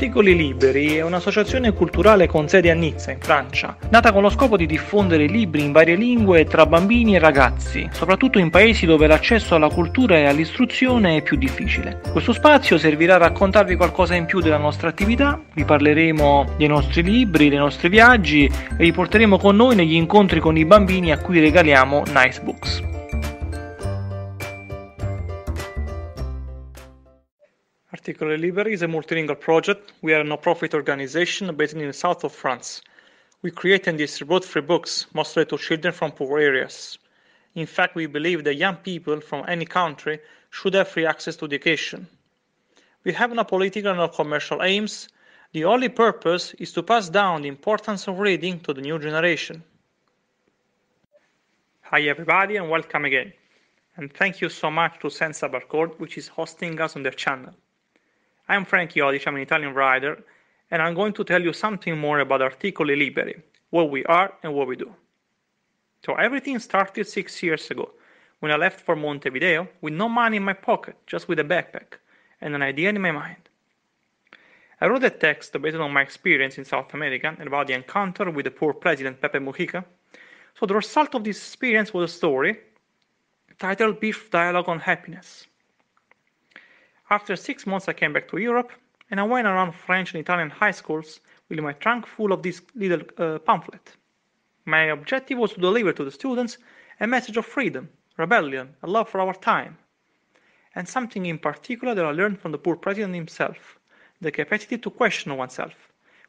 Articoli Liberi è un'associazione culturale con sede a Nizza, in Francia, nata con lo scopo di diffondere libri in varie lingue tra bambini e ragazzi, soprattutto in paesi dove l'accesso alla cultura e all'istruzione è più difficile. Questo spazio servirà a raccontarvi qualcosa in più della nostra attività, vi parleremo dei nostri libri, dei nostri viaggi e vi porteremo con noi negli incontri con i bambini a cui regaliamo Nice Books. Articoli Liberi is a multilingual project. We are a non-profit organization based in the south of France. We create and distribute free books, mostly to children from poor areas. In fact, we believe that young people from any country should have free access to education. We have no political nor commercial aims. The only purpose is to pass down the importance of reading to the new generation. Hi everybody and welcome again. And thank you so much to Senza Barcode, which is hosting us on their channel. I'm Frank Iodice, I'm an Italian writer, and I'm going to tell you something more about Articoli Liberi, what we are and what we do. So everything started six years ago, when I left for Montevideo with no money in my pocket, just with a backpack and an idea in my mind. I wrote a text based on my experience in South America and about the encounter with the poor president Pepe Mujica. So the result of this experience was a story titled Brief Dialogue on Happiness. After six months, I came back to Europe and I went around French and Italian high schools with my trunk full of this little uh, pamphlet. My objective was to deliver to the students a message of freedom, rebellion, a love for our time, and something in particular that I learned from the poor president himself the capacity to question oneself,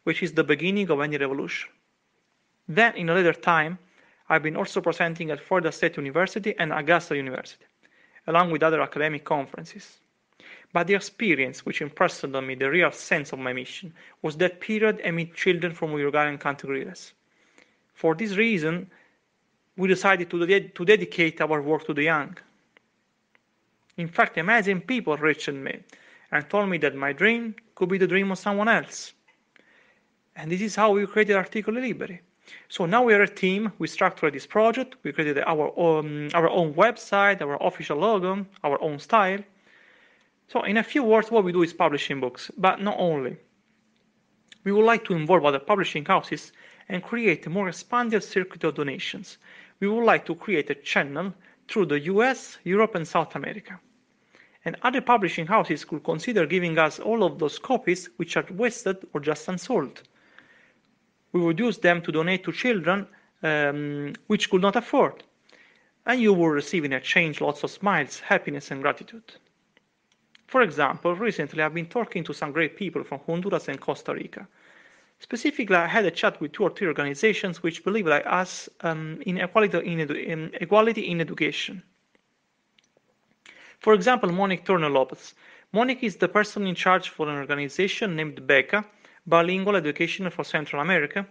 which is the beginning of any revolution. Then, in a later time, I've been also presenting at Florida State University and Augusta University, along with other academic conferences. But the experience which impressed on me the real sense of my mission was that period amid children from Uruguayan categories. For this reason, we decided to, de- to dedicate our work to the young. In fact, amazing people reached me and told me that my dream could be the dream of someone else. And this is how we created Articoli Liberi. So now we are a team. We structured this project. We created our own, our own website, our official logo, our own style. So in a few words, what we do is publishing books, but not only. We would like to involve other publishing houses and create a more expanded circuit of donations. We would like to create a channel through the US, Europe, and South America. And other publishing houses could consider giving us all of those copies which are wasted or just unsold. We would use them to donate to children um, which could not afford. And you will receive in exchange lots of smiles, happiness, and gratitude. For example, recently I've been talking to some great people from Honduras and Costa Rica. Specifically, I had a chat with two or three organizations which believe like us um, in, equality in, in equality in education. For example, Monique Turner Lopez. Monique is the person in charge for an organization named BECA, Bilingual Education for Central America.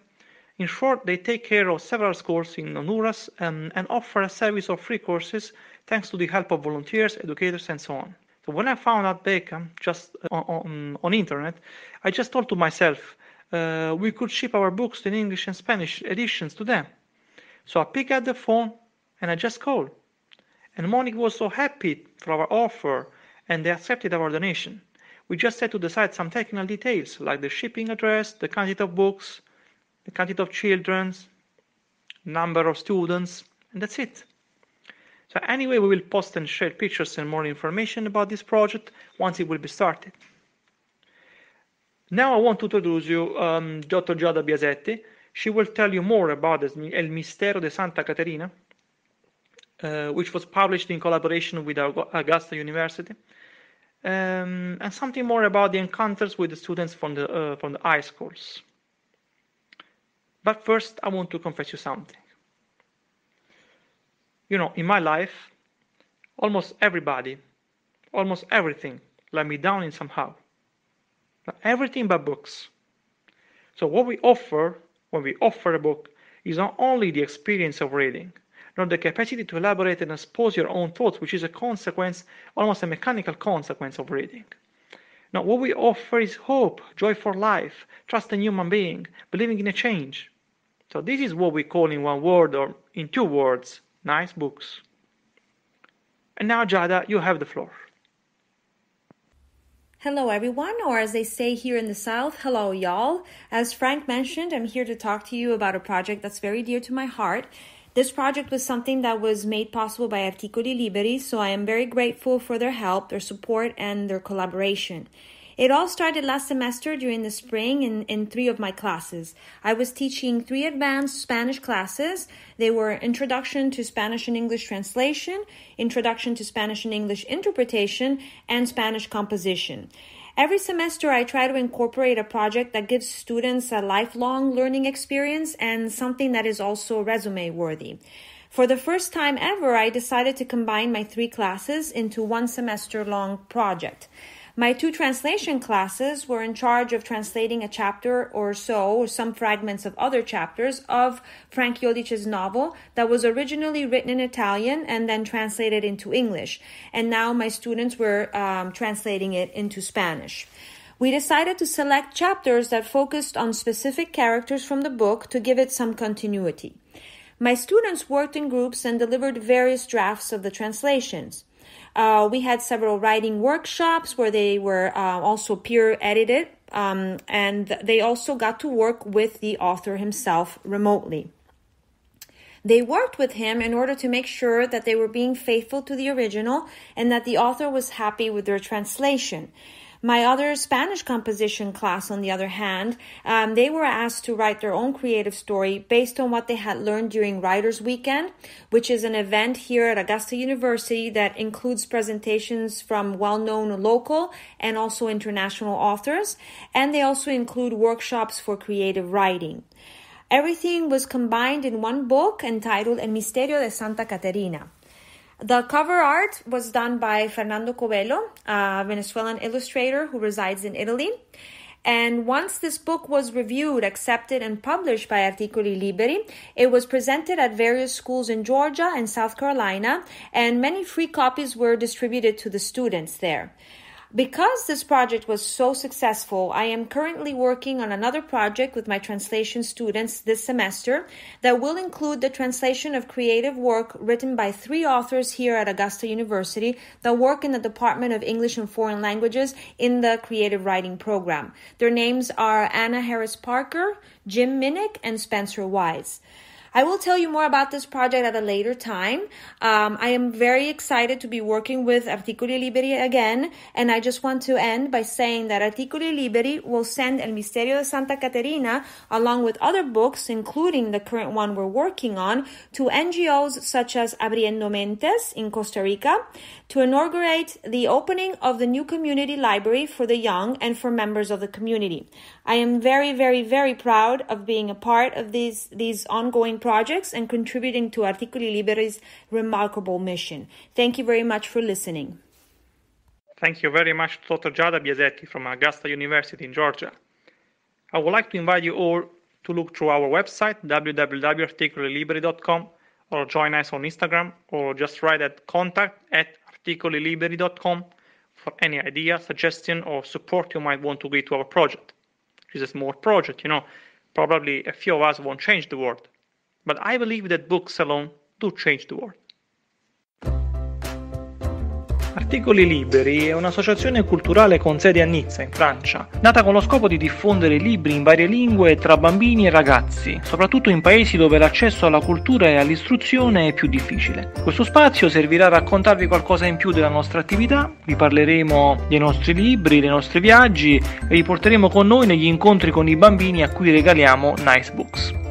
In short, they take care of several schools in Honduras um, and offer a service of free courses thanks to the help of volunteers, educators, and so on. When I found out BECA just on, on, on internet, I just thought to myself, uh, we could ship our books in English and Spanish editions to them. So I picked up the phone and I just called. And Monique was so happy for our offer and they accepted our donation. We just had to decide some technical details like the shipping address, the quantity of books, the quantity of children, number of students, and that's it. So anyway, we will post and share pictures and more information about this project once it will be started. Now I want to introduce you um, Dr. Giada Biasetti. She will tell you more about El Misterio de Santa Caterina, uh, which was published in collaboration with Augusta University, um, and something more about the encounters with the students from the, uh, from the high schools. But first, I want to confess you something you know, in my life, almost everybody, almost everything let me down in somehow. Everything but books. So what we offer when we offer a book is not only the experience of reading, nor the capacity to elaborate and expose your own thoughts, which is a consequence, almost a mechanical consequence of reading. Now, what we offer is hope, joy for life, trust in human being, believing in a change. So this is what we call in one word or in two words Nice books. And now, Giada, you have the floor. Hello, everyone, or as they say here in the South, hello, y'all. As Frank mentioned, I'm here to talk to you about a project that's very dear to my heart. This project was something that was made possible by Articoli Liberi, so I am very grateful for their help, their support, and their collaboration. It all started last semester during the spring in, in three of my classes. I was teaching three advanced Spanish classes. They were Introduction to Spanish and English Translation, Introduction to Spanish and English Interpretation, and Spanish Composition. Every semester, I try to incorporate a project that gives students a lifelong learning experience and something that is also resume worthy. For the first time ever, I decided to combine my three classes into one semester long project. My two translation classes were in charge of translating a chapter or so, or some fragments of other chapters of Frank Iodice's novel that was originally written in Italian and then translated into English. And now my students were um, translating it into Spanish. We decided to select chapters that focused on specific characters from the book to give it some continuity. My students worked in groups and delivered various drafts of the translations. Uh, we had several writing workshops where they were uh, also peer edited, um, and they also got to work with the author himself remotely. They worked with him in order to make sure that they were being faithful to the original and that the author was happy with their translation. My other Spanish composition class, on the other hand, um, they were asked to write their own creative story based on what they had learned during Writers Weekend, which is an event here at Augusta University that includes presentations from well known local and also international authors, and they also include workshops for creative writing. Everything was combined in one book entitled El Misterio de Santa Caterina. The cover art was done by Fernando Covello, a Venezuelan illustrator who resides in Italy. And once this book was reviewed, accepted, and published by Articoli Liberi, it was presented at various schools in Georgia and South Carolina, and many free copies were distributed to the students there. Because this project was so successful, I am currently working on another project with my translation students this semester that will include the translation of creative work written by three authors here at Augusta University that work in the Department of English and Foreign Languages in the creative writing program. Their names are Anna Harris Parker, Jim Minnick, and Spencer Wise. I will tell you more about this project at a later time. Um, I am very excited to be working with Articoli Liberi again, and I just want to end by saying that Articoli Liberi will send El Misterio de Santa Caterina, along with other books, including the current one we're working on, to NGOs such as Abriendo Mentes in Costa Rica to inaugurate the opening of the new community library for the young and for members of the community. I am very, very, very proud of being a part of these, these ongoing projects and contributing to Articoli Liberi's remarkable mission. Thank you very much for listening. Thank you very much, Dr. Giada Biasetti from Augusta University in Georgia. I would like to invite you all to look through our website, www.articoliliberi.com, or join us on Instagram, or just write at contact at articoliliberi.com for any idea, suggestion, or support you might want to give to our project. It's a small project, you know. Probably a few of us won't change the world, but I believe that books alone do change the world. Articoli Liberi è un'associazione culturale con sede a Nizza, in Francia, nata con lo scopo di diffondere libri in varie lingue tra bambini e ragazzi, soprattutto in paesi dove l'accesso alla cultura e all'istruzione è più difficile. Questo spazio servirà a raccontarvi qualcosa in più della nostra attività, vi parleremo dei nostri libri, dei nostri viaggi e vi porteremo con noi negli incontri con i bambini a cui regaliamo Nice Books.